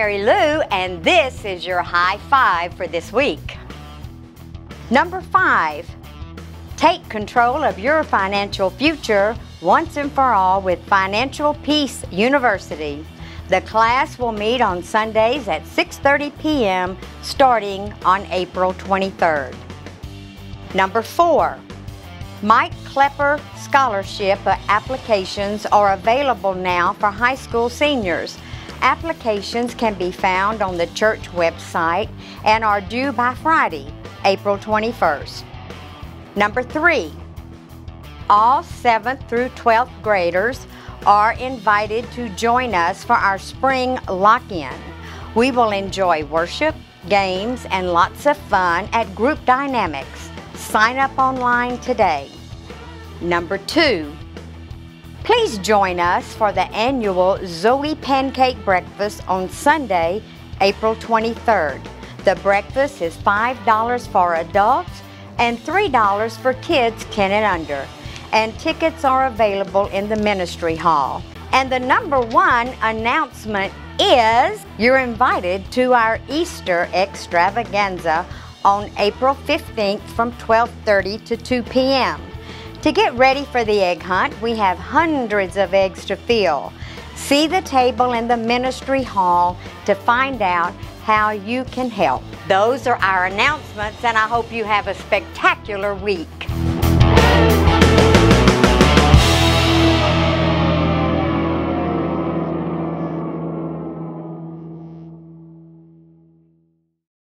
Mary Lou, and this is your high five for this week. Number five, take control of your financial future once and for all with Financial Peace University. The class will meet on Sundays at 6:30 p.m. starting on April 23rd. Number 4. Mike Klepper Scholarship applications are available now for high school seniors. Applications can be found on the church website and are due by Friday, April 21st. Number 3. All 7th through 12th graders are invited to join us for our spring lock-in. We will enjoy worship, games, and lots of fun at Group Dynamics. Sign up online today. Number two, please join us for the annual Zoe Pancake Breakfast on Sunday, April 23rd. The breakfast is $5 for adults and $3 for kids 10 and under and tickets are available in the ministry hall. And the number one announcement is you're invited to our Easter extravaganza on April 15th from 12:30 to 2 p.m. To get ready for the egg hunt, we have hundreds of eggs to fill. See the table in the ministry hall to find out how you can help. Those are our announcements and I hope you have a spectacular week.